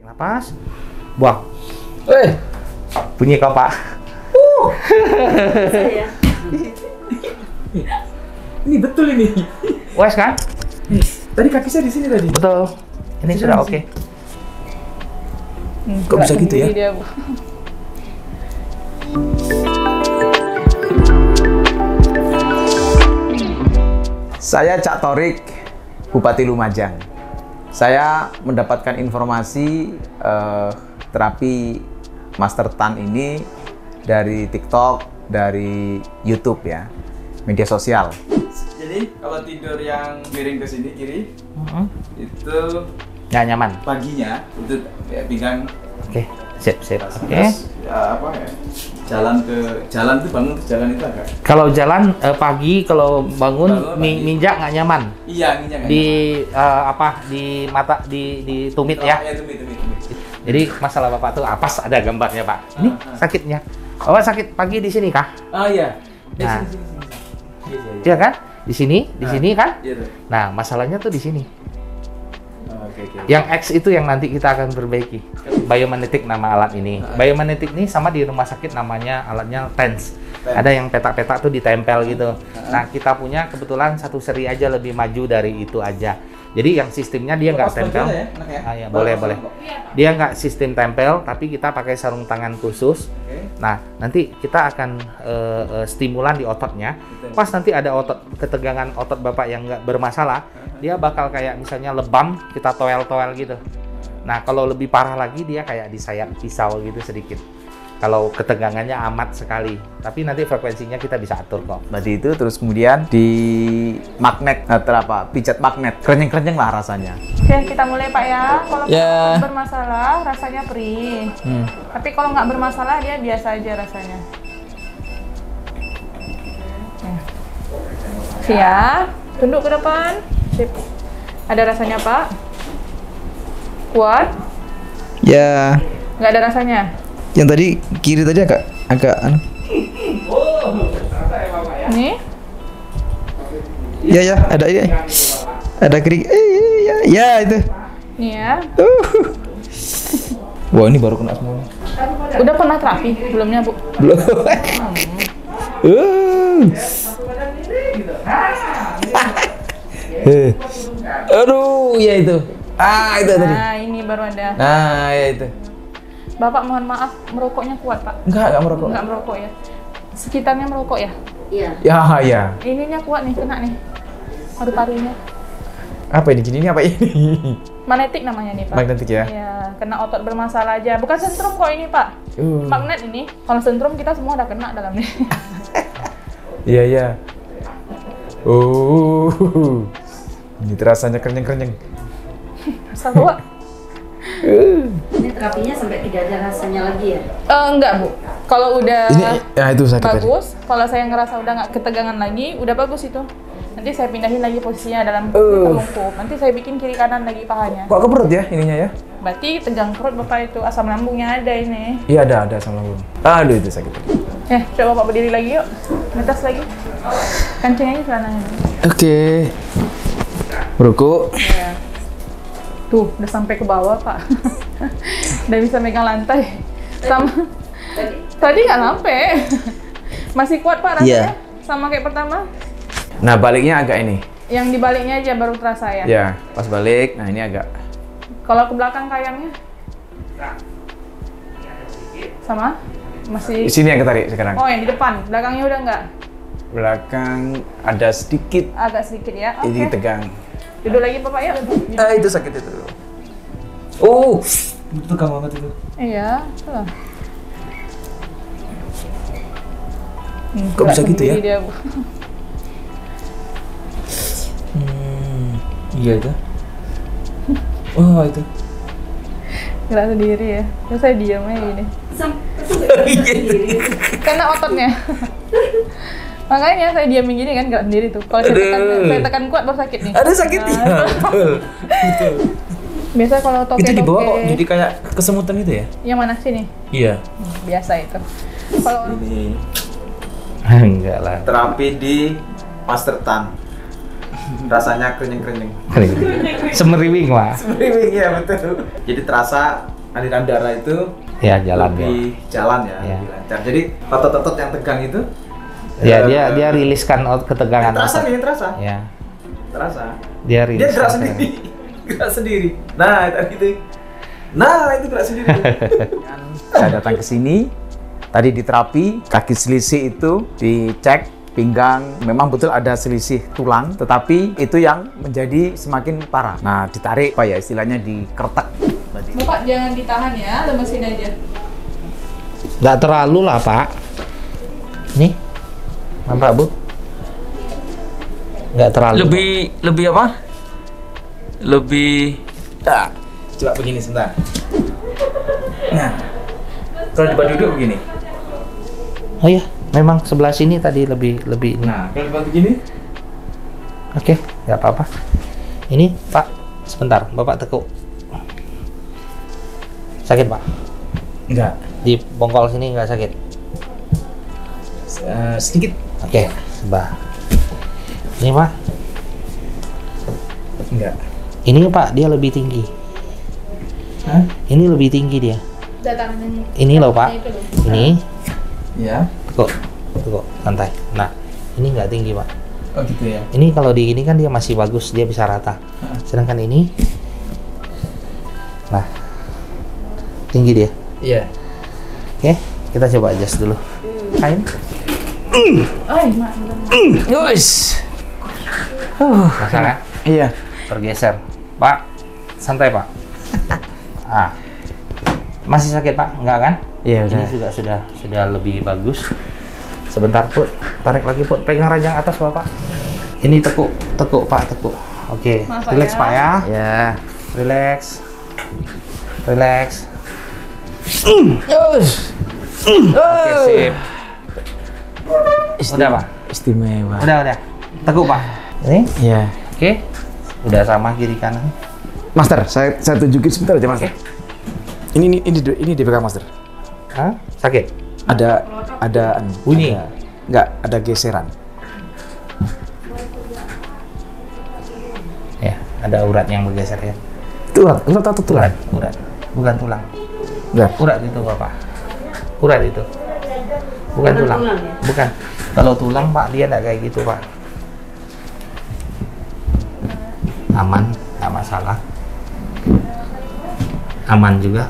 Tarik nafas, buang. Eh, Bunyi kau pak. Saya. ini betul ini. Wes kan? Tadi kaki saya di sini tadi. Betul. Ini Sudah oke. Hmm, Kok bisa gitu ya? dia. Saya Cak Torik, Bupati Lumajang. Saya mendapatkan informasi eh, terapi Master Tan ini dari TikTok, dari YouTube ya, media sosial. Jadi kalau tidur yang miring ke sini kiri itu Nggak nyaman. paginya itu ya, pinggang Oke, sip sip. Oke. terus ya, apa ya jalan ke jalan tuh bangun ke jalan itu agak Kalau jalan eh, pagi, kalau bangun, Bangun minjak nggak nyaman. iya nggak Di eh, apa? Di mata, di di tumit nyaman. ya. Oh, ya tumit tumit tumit Jadi masalah bapak tuh apa? Ada gambarnya pak. Ini Ah, ah. sakitnya. Bapak sakit pagi di sini kah? oh iya Eh, Nah. sini, sini, sini. Iya, iya, iya. Iya kan? Di sini, di Ah. sini kan? Iya tuh. Nah, masalahnya tuh di sini. Oh, Oke oke. Yang X itu yang nanti kita akan perbaiki. Biomagnetic nama alat ini. Ah. Biomagnetic ini sama di rumah sakit namanya alatnya TENS. TENS. Ada yang petak-petak tuh ditempel gitu. Ah. Nah, kita punya kebetulan satu seri aja lebih maju dari itu aja. Jadi yang sistemnya dia nggak tempel. ya, ya? Ah, ya, boleh, boleh. kok. Dia nggak sistem tempel, tapi kita pakai sarung tangan khusus. Nah, nanti kita akan eh, eh, stimulan di ototnya. Betul. Pas nanti ada otot ketegangan otot bapak yang nggak bermasalah, dia bakal kayak misalnya lebam, kita toel-toel gitu. Nah, kalau lebih parah lagi dia kayak disayat pisau gitu sedikit. Kalau ketegangannya amat sekali, tapi nanti frekuensinya kita bisa atur kok. Berarti itu terus kemudian di magnet atau apa? Pijat magnet. Kerenyeng-kerenyeng lah rasanya. Oke, kita mulai Pak ya. Kalau Ya. bermasalah, rasanya perih. Hmm. Tapi kalau nggak bermasalah, dia biasa aja rasanya. Nah. Siap. Tunduk ke depan. Sip. Ada rasanya Pak? Kuat? Ya, Nggak ada rasanya? yang tadi kiri tadi agak agak anu. Nih? Ya ya, ada ini. Ada kiri. Eh, ya, ya itu. Nih ya. Uh. Wah, ini baru kena semua. Udah pernah terapi sebelumnya, Bu? Belum. Uh. Eh. Aduh, ya itu. Ah, itu tadi. Nah, ini baru ada. Nah, ya itu. Bapak mohon maaf, merokoknya kuat, Pak? Enggak, enggak merokok. Nggak merokok ya? Sekitarnya merokok ya? Iya. Ya, ya. Ininya kuat nih, kena nih. Paru-parunya. Apa ini? Gini ini apa ini? Magnetik namanya nih, Pak. Magnetik ya? Iya, kena otot bermasalah aja. Bukan sentrum kok ini, Pak. Uh. Magnet ini. Kalau sentrum kita semua udah kena dalamnya. Iya, iya. Oh. Ini terasanya kerenyeng-kerenyeng. Satu, Pak. Ini terapinya sampai tidak ada rasanya lagi ya? Eh, enggak, Bu. Kalau udah Ini ya itu sakit tadi. bagus, kalau saya ngerasa udah nggak ketegangan lagi, udah bagus itu. Nanti saya pindahin lagi posisinya dalam Uh. telungkup. Nanti saya bikin kiri kanan lagi pahanya. Kok ke perut ya ininya ya? Berarti tegang perut Bapak itu, asam lambungnya ada ini. Iya ada ada sama lambung. Aduh itu sakit. Eh, coba Bapak berdiri lagi yuk. Netas lagi. Kancing aja celananya. Oke. Ruku. Ya. Tuh, udah sampai ke bawah, Pak. udah bisa megang lantai. Sama Tadi nggak sampai. Masih kuat, Pak, rasanya? Iya. Sama kayak pertama? Nah baliknya agak ini. Yang dibaliknya aja baru terasa ya? Ya pas balik. Nah ini agak. Kalau ke belakang kayangnya? Sama? Masih? Di sini yang ketarik sekarang. Oh, yang di depan. Belakangnya udah nggak? Belakang ada sedikit. Agak sedikit ya? Oke. Ini tegang. Duduk lagi, Bapak, yuk. Ah itu sakit itu. Oh. Itu tegang banget itu. Iya, tuh. Hmm, Kok bisa gitu ya? Dia, Bu. Hmm, iya itu. Oh itu. Gerak sendiri ya. Terus saya diam aja gini. Karena ototnya. Makanya saya diamin gini kan gerak sendiri tuh. Kalau saya tekan, saya tekan kuat baru sakit nih. Ada sakitnya. Nah, Betul. Betul. Biasa kalau toke Itu di bawah kok jadi kayak kesemutan gitu ya? Yang mana sini? Iya. Hmm, Biasa itu. Kalau Ini Enggak lah. terapi di Master Tan. rasanya kerenyeng-kerenyeng. Semeriwing pak. Semeriwing ya betul. Jadi terasa aliran darah itu Ya jalan ya. lebih jalan ya, Ya. lebih lancar. Jadi otot-otot yang tegang itu Ya eh, dia dia riliskan ketegangan. terasa otot. nih, terasa. Ya Terasa. dia Dia rilis. gerak sendiri. gerak sendiri. Nah, tadi itu. Nah, itu gerak sendiri. Saya datang ke sini, tadi di terapi, kaki selisih itu dicek pinggang memang betul ada selisih tulang tetapi itu yang menjadi semakin parah nah ditarik apa ya istilahnya dikeretak tadi Bapak jangan ditahan ya, lemesin aja. Nggak terlalu lah pak. Nih, nampak bu? Nggak terlalu. lebih lebih apa lebih ah, coba begini sebentar nah kalau dibuat duduk begini Oh iya, memang sebelah sini tadi lebih lebih. ini. nah kalau dibuat begini Oke, nggak apa-apa. Ini Pak, sebentar, Bapak tekuk. Sakit Pak? enggak Di bongkol sini nggak sakit? Eh, sedikit Oke, sebelah. Ini Pak, enggak ini Pak dia lebih tinggi. Hah? Ini lebih tinggi dia. Datangin Ini loh Pak, ini ya tekuk, tekuk, santai. Nah, ini nggak tinggi Pak. oh gitu ya Ini kalau di ini kan dia masih bagus, dia bisa rata. Sedangkan ini, nah, tinggi dia. iya Oke, kita coba adjust dulu. Kain. Oh, mak, Guys. Masalah Iya. tergeser. Pak, santai Pak. Ah, masih sakit Pak? Enggak kan? Iya Ini juga sudah sudah lebih bagus. Sebentar Put, tarik lagi Put, pegang rajang atas Bapak. Ini tekuk, tekuk Pak, tekuk. Oke, Masa relax ya? Pak ya. Ya. Relax. Relax. Oke, sip. Udah Pak. Istimewa. Udah, udah. Tekuk Pak. Ini, Iya. oke. Udah sama kiri kanan. Master, saya saya tunjukin sebentar aja, Master. Ini ini ini ini dipegang, Master. Hah? Sakit? Ada ada anu, Bunyi? ada- Enggak, ada geseran. Ya, ada urat yang bergeser ya. Itu urat, urat atau tulang? Urat, urat. Bukan tulang. Enggak. Urat itu Bapak. Urat itu. Bukan Bukan tulang. tulang ya? Bukan. Kalau tulang Pak dia enggak kayak gitu Pak. Aman, nggak masalah. Aman juga.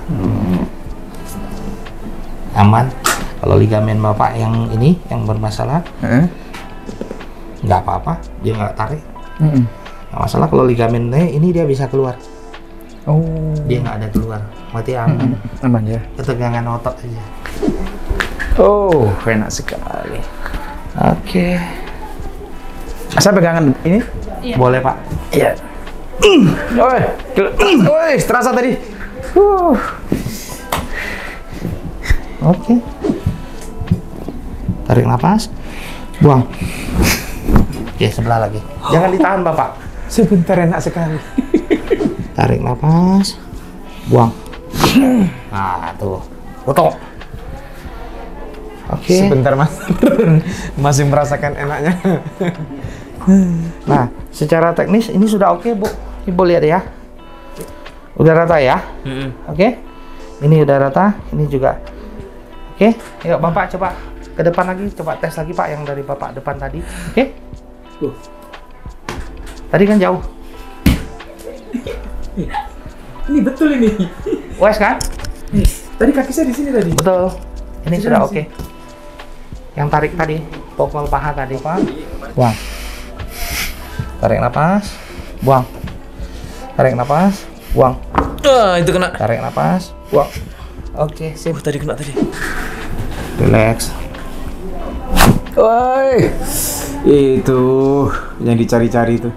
Aman. Kalau ligamen Bapak yang ini yang bermasalah Heeh. nggak apa-apa, dia nggak tarik. Heeh. Nggak masalah kalau ligamennya ini dia bisa keluar. Oh. Dia nggak ada keluar. Berarti aman. Aman ya. Ketegangan otot aja. Oh, enak sekali. Oke. Saya pegangan ini? Boleh Pak. Iya. Oi, oi, terasa tadi. Uh. Oke. Tarik nafas. Buang. Oke, sebelah lagi. Jangan ditahan Bapak. Sebentar enak sekali. Tarik nafas. Buang. Nah, tuh. Foto. Oke. Sebentar mas, masih merasakan enaknya. Nah, secara teknis ini sudah oke, Bu. Ibu lihat ya. Udah rata ya? Oke. Ini udah rata, ini juga. Oke, yuk Bapak coba ke depan lagi, coba tes lagi Pak yang dari Bapak depan tadi. Oke? Uh. Tadi kan jauh. Ini betul ini. Wes kan? Tadi kaki saya di sini tadi. Betul. Ini Sudah oke. Yang tarik tadi, pokol paha tadi, Pak. Buang. Tarik napas. Buang. Tarik napas. Buang. Ah, itu kena. Tarik napas. Buang. Oke, sip. Oh, tadi kena tadi. Relax. Woi. Itu yang dicari-cari itu.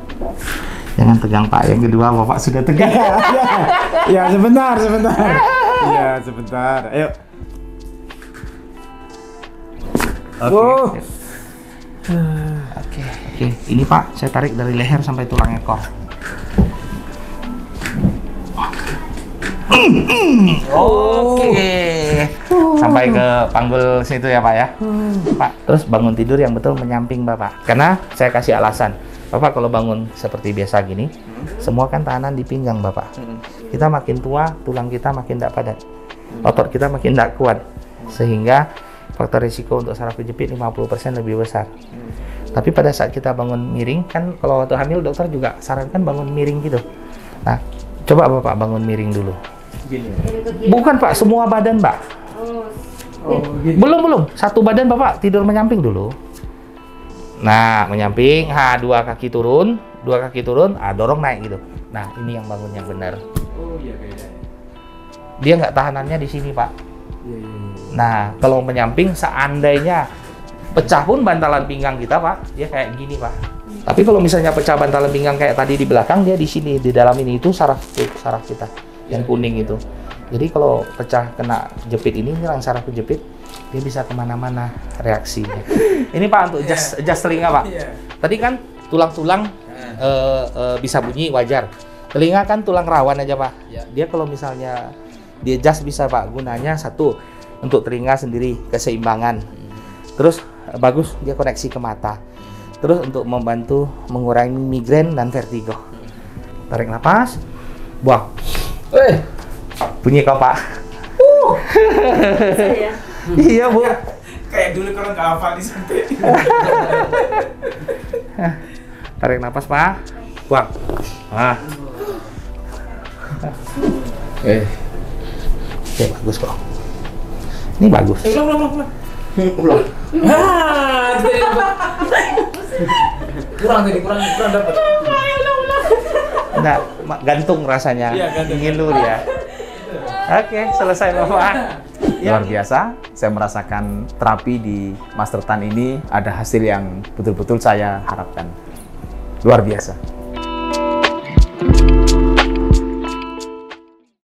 Jangan tegang Pak. Yang kedua Bapak sudah tegang. ya, sebentar, sebentar. Iya, sebentar. Ayo. Oke. Oke. Oke. Ini Pak, saya tarik dari leher sampai tulang ekor. Oke. Sampai ke panggul situ ya Pak ya. Pak, terus bangun tidur yang betul menyamping Bapak. Karena saya kasih alasan. Bapak kalau bangun seperti biasa gini, semua kan tahanan di pinggang Bapak. Kita makin tua, tulang kita makin tidak padat. Otot kita makin tidak kuat. Sehingga faktor risiko untuk saraf kejepit 50% lebih besar. Tapi pada saat kita bangun miring, kan kalau waktu hamil dokter juga sarankan bangun miring gitu. Nah, coba Bapak bangun miring dulu. Bukan Pak, semua badan Pak. Belum belum, satu badan Bapak tidur menyamping dulu. Nah, menyamping, ha, dua kaki turun, dua kaki turun, ah, dorong naik gitu. Nah, ini yang bangun yang benar. Oh iya. Dia nggak tahanannya di sini Pak. Iya iya. Nah, kalau menyamping seandainya pecah pun bantalan pinggang kita, Pak, dia kayak gini, Pak. Tapi kalau misalnya pecah bantalan pinggang kayak tadi di belakang, dia di sini, di dalam ini itu saraf saraf kita yang kuning itu. Jadi kalau pecah kena jepit ini, ini saraf kejepit, dia bisa ke mana-mana reaksinya. ini Pak untuk jas jas telinga, Pak. Iya. Tadi kan tulang-tulang eh, eh, bisa bunyi wajar. Telinga kan tulang rawan aja, Pak. Iya. Dia kalau misalnya dia jas bisa, Pak. Gunanya satu untuk telinga sendiri keseimbangan. Terus eh, bagus dia koneksi ke mata. Terus untuk membantu mengurangi migrain dan vertigo. Tarik nafas, buang. Eh, Bunyi kau, Pak. Saya. iya, Bu. kayak dulu kalau nggak hafal disuntik. Tarik nafas, Pak. Buang. Nah, Eh, oke bagus kok. Ini bagus. ulang ulang ulang. Ulang. Ah. Kurang tadi, kurang kurang dapat. Enggak, ma- gantung rasanya. Iya, gantung. Ngilu dia. Oke, selesai Bapak. Ya. Luar biasa, saya merasakan terapi di Master Tan ini ada hasil yang betul-betul saya harapkan. Luar biasa.